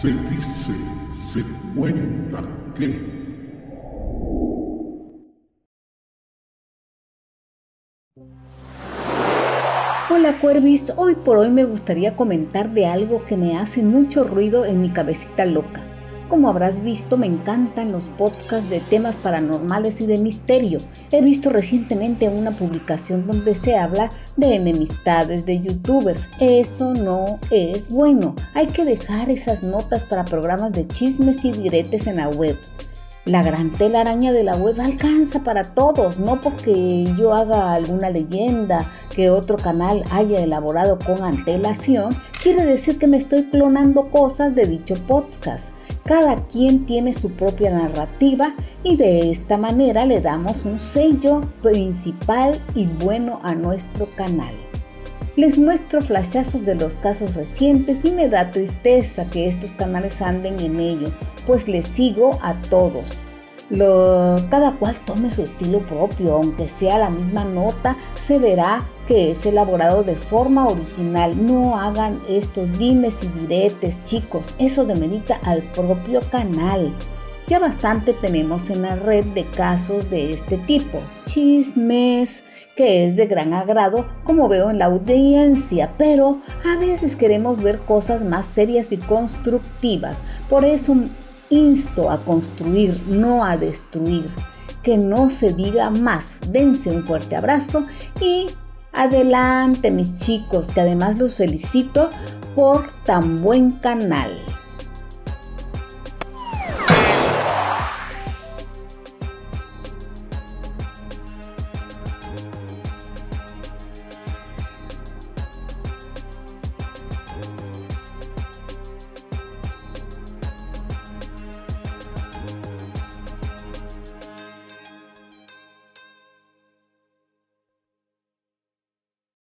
Se dice, se cuenta que... Hola Cuervis, hoy por hoy me gustaría comentar de algo que me hace mucho ruido en mi cabecita loca. Como habrás visto, me encantan los podcasts de temas paranormales y de misterio. He visto recientemente una publicación donde se habla de enemistades de youtubers. Eso no es bueno. Hay que dejar esas notas para programas de chismes y diretes en la web. La gran telaraña de la web alcanza para todos, no porque yo haga alguna leyenda que otro canal haya elaborado con antelación, quiere decir que me estoy clonando cosas de dicho podcast. Cada quien tiene su propia narrativa y de esta manera le damos un sello principal y bueno a nuestro canal. Les muestro flashazos de los casos recientes y me da tristeza que estos canales anden en ello, pues les sigo a todos. Lo, cada cual tome su estilo propio, aunque sea la misma nota, se verá que es elaborado de forma original. No hagan estos dimes y diretes, chicos, eso demerita al propio canal. Ya bastante tenemos en la red de casos de este tipo, chismes, que es de gran agrado, como veo en la audiencia, pero a veces queremos ver cosas más serias y constructivas. Por eso Insto a construir, no a destruir. Que no se diga más. Dense un fuerte abrazo y adelante mis chicos, que además los felicito por tan buen canal.